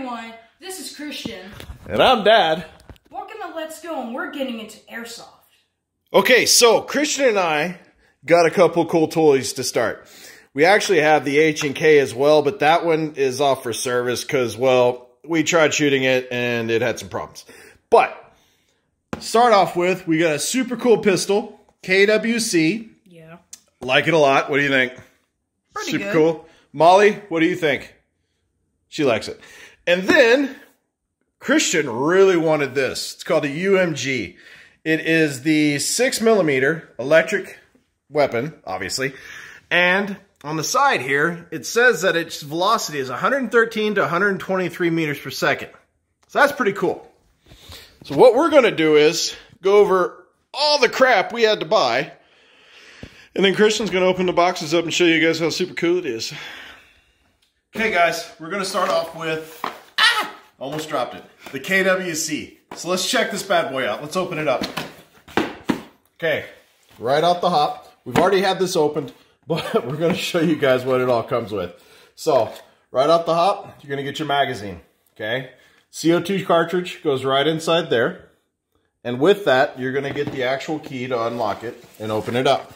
everyone, this is Christian. And I'm Dad. Welcome to Let's Go, and we're getting into airsoft. Okay, so Christian and I got a couple cool toys to start. We actually have the H and K as well, but that one is off for service because, well, we tried shooting it and it had some problems. But start off with, we got a super cool pistol, KWC. Yeah. Like it a lot. What do you think? Pretty super good. cool. Molly, what do you think? She likes it. And then Christian really wanted this. It's called a UMG. It is the six millimeter electric weapon, obviously. And on the side here, it says that its velocity is 113 to 123 meters per second. So that's pretty cool. So what we're going to do is go over all the crap we had to buy. And then Christian's going to open the boxes up and show you guys how super cool it is. Okay, guys, we're going to start off with, almost dropped it, the KWC. So let's check this bad boy out. Let's open it up. Okay, right off the hop. We've already had this opened, but we're going to show you guys what it all comes with. So, right off the hop, you're going to get your magazine, okay? CO2 cartridge goes right inside there. And with that, you're going to get the actual key to unlock it and open it up.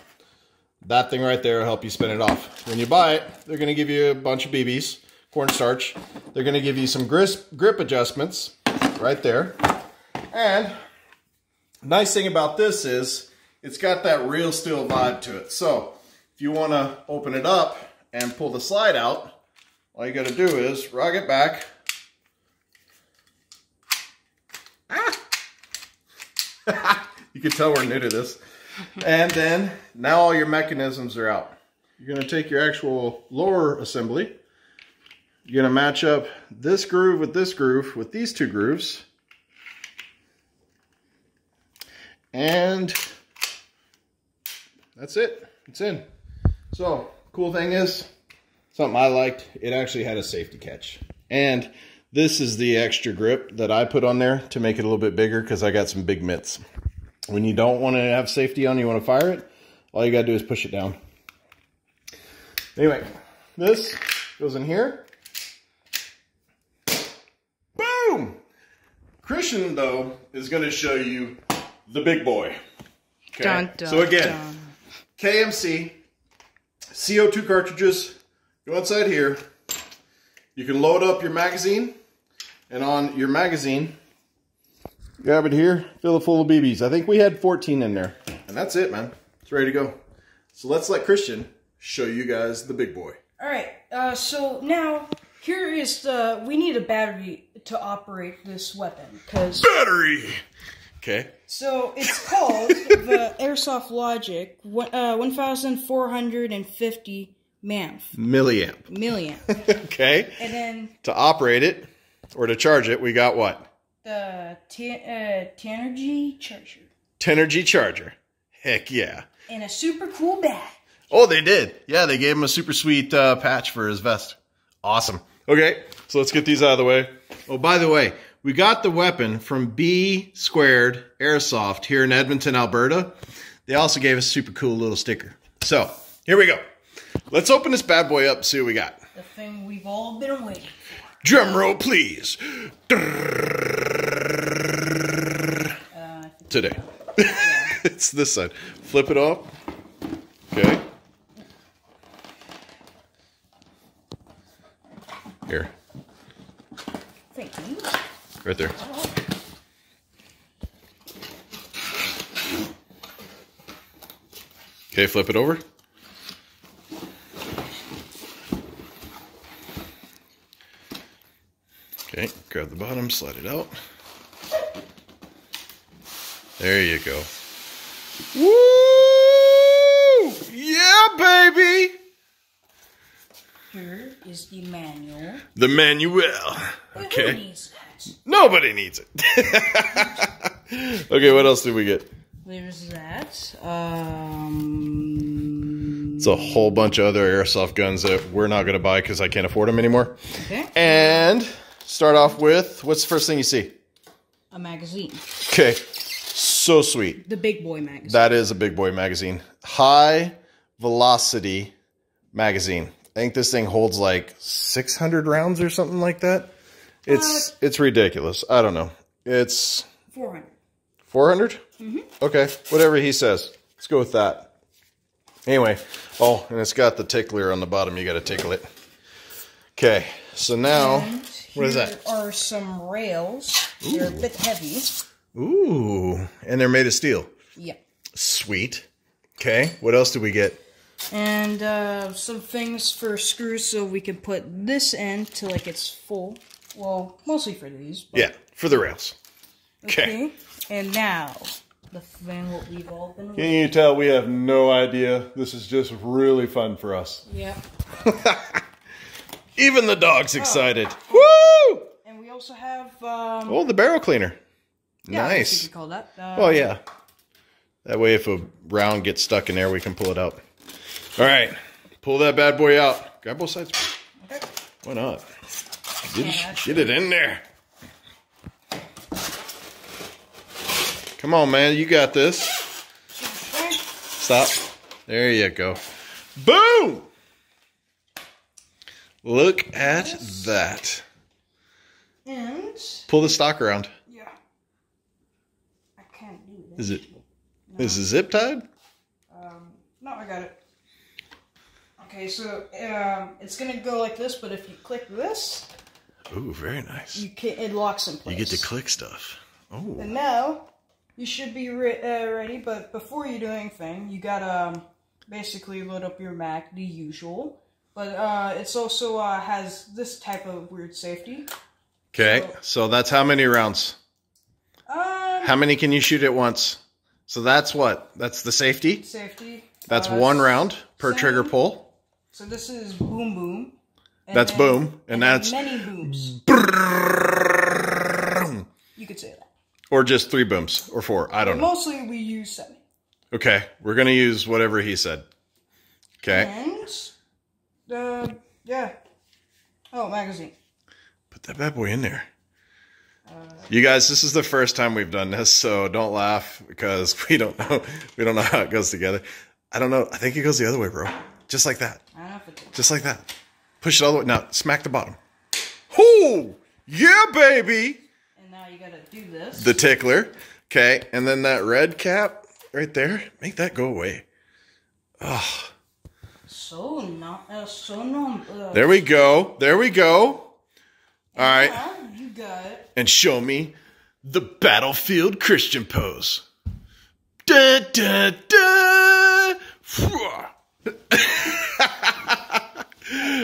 That thing right there will help you spin it off. When you buy it, they're going to give you a bunch of BBs, cornstarch. They're going to give you some grip, grip adjustments right there. And nice thing about this is it's got that real steel vibe to it. So if you want to open it up and pull the slide out, all you got to do is rock it back. Ah! you can tell we're new to this. And then now all your mechanisms are out. You're going to take your actual lower assembly. You're going to match up this groove with this groove with these two grooves. And that's it. It's in. So, cool thing is, something I liked, it actually had a safety catch. And this is the extra grip that I put on there to make it a little bit bigger because I got some big mitts. When you don't want to have safety on, you want to fire it, all you got to do is push it down. Anyway, this goes in here. Boom! Christian, though, is going to show you the big boy. Okay? Dun, dun, so again, dun. KMC, CO2 cartridges go inside here. You can load up your magazine, and on your magazine, grab it here, fill it full of BBs. I think we had 14 in there, and that's it, man. It's ready to go. So let's let Christian show you guys the big boy. All right. Uh, so now here is the. We need a battery to operate this weapon because. Battery! Okay. So it's called the Airsoft Logic uh, 1450 MAMF Milliamp. milliamp. okay. and then To operate it, or to charge it, we got what? the t- uh, charger Tenergy charger. Heck yeah. and a super cool bag. Oh, they did. Yeah, they gave him a super sweet uh, patch for his vest. Awesome. Okay, so let's get these out of the way. Oh, by the way, we got the weapon from B Squared Airsoft here in Edmonton, Alberta. They also gave us a super cool little sticker. So, here we go. Let's open this bad boy up and see what we got. The thing we've all been waiting. Drum roll, please. Uh, Today. it's this side. Flip it off. Okay. Here. thank you. Right there. Okay, flip it over. Okay, grab the bottom, slide it out. There you go. Woo! Yeah, baby! Here is the manual. The manual. Who Okay. needs that? Nobody needs it. okay, what else did we get? There's that. Um. It's a whole bunch of other airsoft guns that we're not going to buy because I can't afford them anymore. Okay. And start off with what's the first thing you see? A magazine. Okay, so sweet. The big boy magazine. That is a big boy magazine. High velocity magazine. I think this thing holds like 600 rounds or something like that. It's it's ridiculous. I don't know. It's 400. 400? Mm-hmm. Okay, whatever he says. Let's go with that. Anyway, oh, and it's got the tickler on the bottom. You got to tickle it. Okay, so now, And what is that? are some rails. Ooh. They're a bit heavy. Ooh, and they're made of steel. Yeah. Sweet. Okay, what else did we get? And uh, some things for screws so we can put this end to like it's full. Well, mostly for these. but- Yeah, for the rails. Okay. And now, the thing what we've all been Can you tell we have no idea? This is just really fun for us. Yeah. Even the dog's excited. Woo! And we also have, um, Oh, the barrel cleaner. yeah, you nice. could call that. Uh, Oh yeah. That way, if a round gets stuck in there, we can pull it out. All right, pull that bad boy out. Grab both sides. Okay. Why not? Get, Yeah. it, get it in there. Come on, man. You got this. Stop. There you go. Boom! Look at that. And, Pull the stock around. yeah. I can't do this. Is it? Is it zip tied? Um, no, I got it. Okay, so um, it's gonna go like this, but if you click this, Ooh, very nice. you can it locks in place. You get to click stuff. Oh. And now you should be re- uh, ready, but before you do anything, you gotta um, basically load up your Mac, the usual. But uh, it's also uh, has this type of weird safety. Okay, so that's how many rounds? Um, How many can you shoot at once? So that's what? That's the safety? safety. That's uh, one round per same. trigger pull. So this is boom boom. And That's then- boom, and then that's many booms. You could say that. or just three booms or four. I don't know. Mostly we use seven. Okay, we're gonna use whatever he said. Okay, And uh, yeah. Oh, magazine. put that bad boy in there. You guys, this is the first time we've done this, so don't laugh because we don't know. We don't know how it goes together. I don't know. I think it goes the other way, bro. Just like that. I don't know if it Just like that. Push it all the way. Now, smack the bottom. Oh, yeah, baby. And now you gotta do this. The tickler. Okay, and then that red cap right there. Make that go away. so not uh, so no. Uh, There we go. There we go. All right. yeah, you got it. And show me the battlefield Christian pose. Da, da, da. oh,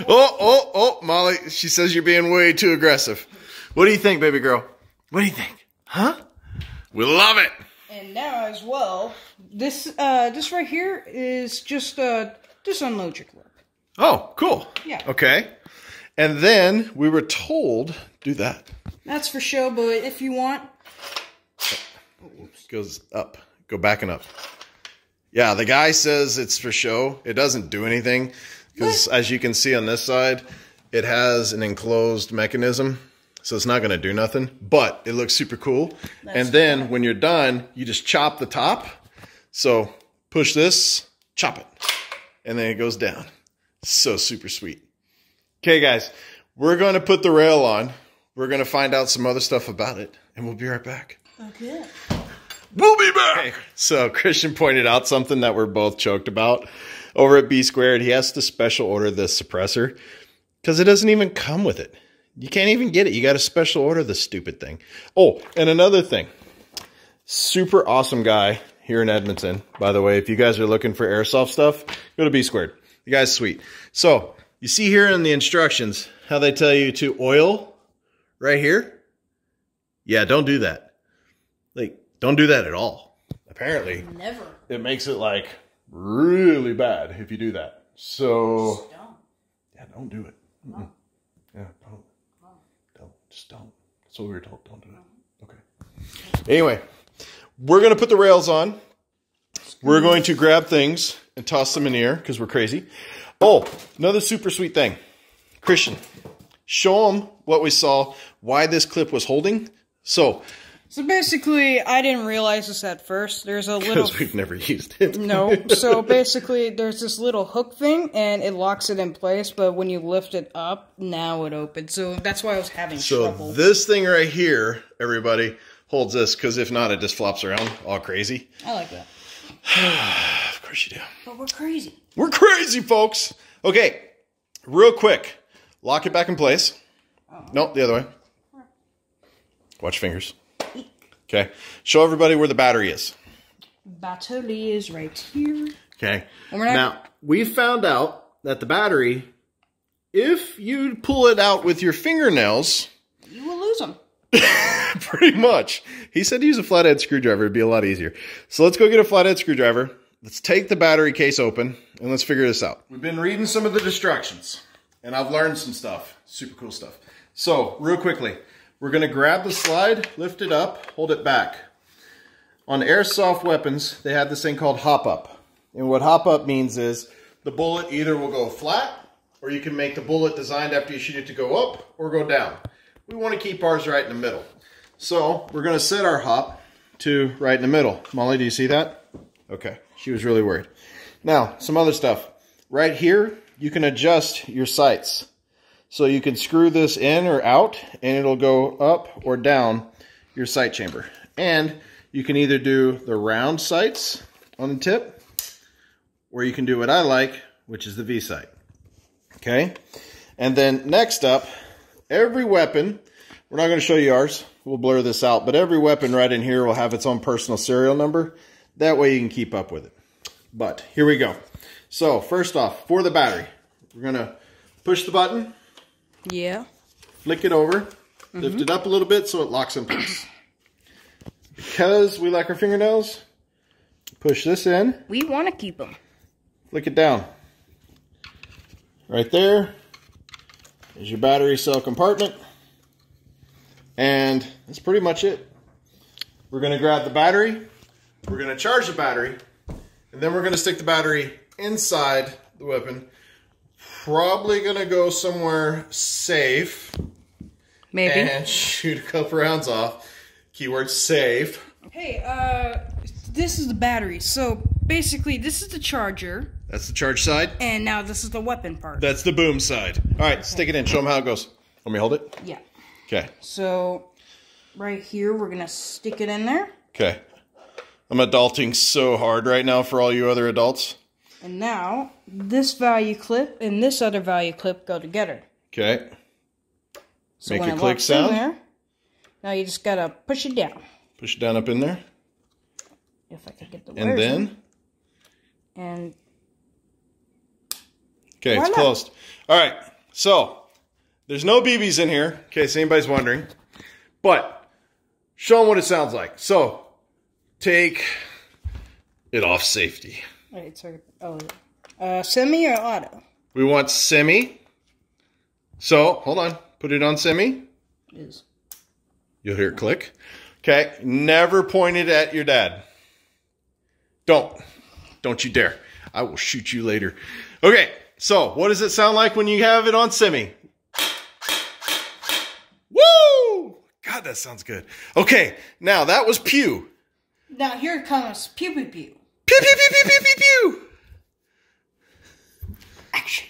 oh, oh, Molly. She says you're being way too aggressive. What do you think, baby girl? What do you think? Huh? We love it. And now as well, this uh this right here is just uh just unload your clip. Oh, cool. Yeah. Okay. And then we were told do that. That's for show, but if you want, Goes up. Go back and up. Yeah, the guy says it's for show. It doesn't do anything because, as you can see on this side, it has an enclosed mechanism, so it's not going to do nothing. But it looks super cool. and then when you're done, you just chop the top. So push this, chop it, and then it goes down. So super sweet. Okay, guys, we're going to put the rail on. We're going to find out some other stuff about it, and we'll be right back. okay. We'll be back. So Christian pointed out something that we're both choked about over at B squared. He has to special order this suppressor because it doesn't even come with it. You can't even get it. You got to special order this stupid thing. Oh, and another thing. Super awesome guy here in Edmonton. By the way, if you guys are looking for airsoft stuff, go to B squared. The guy's sweet. So you see here in the instructions how they tell you to oil right here. Yeah, don't do that. Like, don't do that at all. Apparently, Never. it makes it like really bad if you do that. So, Don't. yeah, don't do it. Mm-mm. Yeah, don't. Don't. Just don't. That's what we were told. Don't do it. Okay. Anyway, we're going to put the rails on. We're going to grab things and toss them in the air because we're crazy. Oh, another super sweet thing. Christian, show them what we saw, why this clip was holding. So, So basically, I didn't realize this at first. There's a little. Because we've never used it. no. So basically, there's this little hook thing, and it locks it in place. But when you lift it up, now it opens. So that's why I was having So trouble. this thing right here, everybody, holds this, because if not, it just flops around all crazy. I like that. Of course you do. But we're crazy. We're crazy, folks. Okay, real quick. Lock it back in place. Oh. Nope, the other way. Watch fingers. Okay. Show everybody where the battery is. Battery is right here. Okay. Not- Now, we found out that the battery, if you pull it out with your fingernails, You will lose them. pretty much. He said to use a flathead screwdriver. It'd be a lot easier. So let's go get a flathead screwdriver. Let's take the battery case open and let's figure this out. We've been reading some of the instructions and I've learned some stuff. Super cool stuff. So, real quickly, we're to grab the slide, lift it up, hold it back. On airsoft weapons, they have this thing called hop up. And what hop up means is the bullet either will go flat or you can make the bullet designed after you shoot it to go up or go down. We want to keep ours right in the middle. So we're to set our hop to right in the middle. Molly, do you see that? Okay, she was really worried. Now, some other stuff. Right here, you can adjust your sights. So you can screw this in or out and it'll go up or down your sight chamber. And you can either do the round sights on the tip or you can do what I like, which is the V sight. Okay? And then next up, every weapon, we're not going to show you ours. We'll blur this out, but every weapon right in here will have its own personal serial number. That way you can keep up with it. But here we go. So first off, for the battery, we're going to push the button, Yeah. flick it over, lift it up a little bit so it locks in place. Because we like our fingernails, push this in, We want to keep them. flick it down. Right there is your battery cell compartment. And that's pretty much it. We're going to grab the battery, we're going to charge the battery, and then we're going to stick the battery inside the weapon. Probably going to go somewhere safe Maybe. and shoot a couple rounds off. Keyword safe. Hey, uh, this is the battery. So basically, this is the charger, That's the charge side. and now this is the weapon part. That's the boom side. All right, stick it in. Show them how it goes. Let me hold it. yeah. Okay. So right here, we're gonna stick it in there, Okay. I'm adulting so hard right now for all you other adults. And now this value clip and this other value clip go together. Okay. So Make when a it click sound. there, now you just gotta push it down. Push it down up in there. If I could get the And in. then, and okay, it's Voila. closed. All right. So, there's no BBs in here, in case anybody's wondering. But, show them what it sounds like. So, take it off safety. Wait, sorry. Oh, uh, semi or auto We want semi. So, hold on. Put it on semi. is You'll hear it click. Okay. Never point it at your dad. Don't. Don't you dare. I will shoot you later. Okay. So, what does it sound like when you have it on semi? Woo! God, that sounds good. Okay. Now, that was pew. now. Here comes pew pew pew. Pew, pew, pew, pew, pew, pew, pew. Action.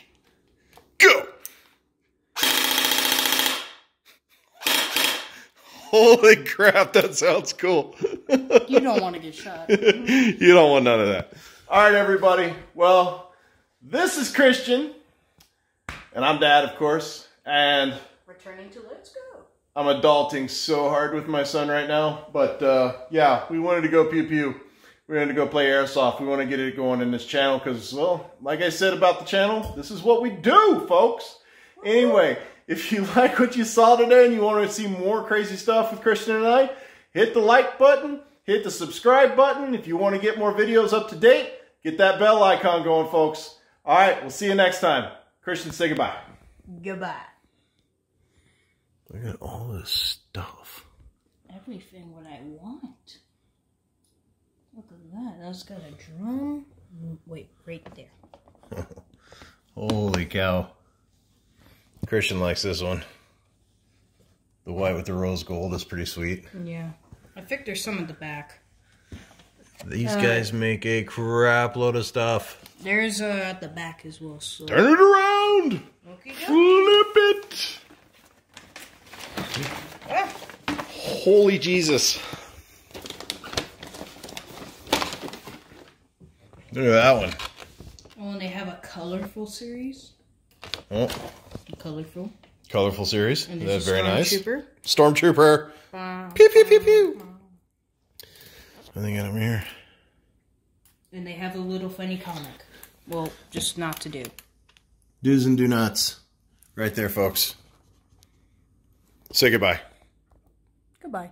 Go. Holy crap, that sounds cool. You don't want to get shot. you don't want none of that. All right, everybody. Well, this is Christian, and I'm Dad, of course, and Returning to Let's Go. I'm adulting so hard with my son right now. But uh, yeah, we wanted to go pew pew. We wanted to go play airsoft. We want to get it going in this channel because, well, like I said about the channel, this is what we do, folks. Anyway, if you like what you saw today and you want to see more crazy stuff with Christian and I, hit the like button, hit the subscribe button. If you want to get more videos up to date, get that bell icon going, folks. All right, we'll see you next time. Christian, say goodbye. Goodbye. Look at all this stuff. Everything what I want. Look at that. That's got a drum. Wait, right there. Holy cow. Christian likes this one. The white with the rose gold is pretty sweet. Yeah. I think there's some at the back. These guys make a crap load of stuff. There's uh, at the back as well. So. Turn it around. Okay, Flip it. Holy Jesus. Look at that one. Oh, and they have a colorful series. Oh, Colorful. colorful series. And That's a very nice. Stormtrooper. Stormtrooper. Wow. Pew, pew, pew, pew. What they got over here? And they have a little funny comic. Well, just not to do. Do's and do nots. Right there, folks. Say goodbye. Goodbye.